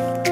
Bye.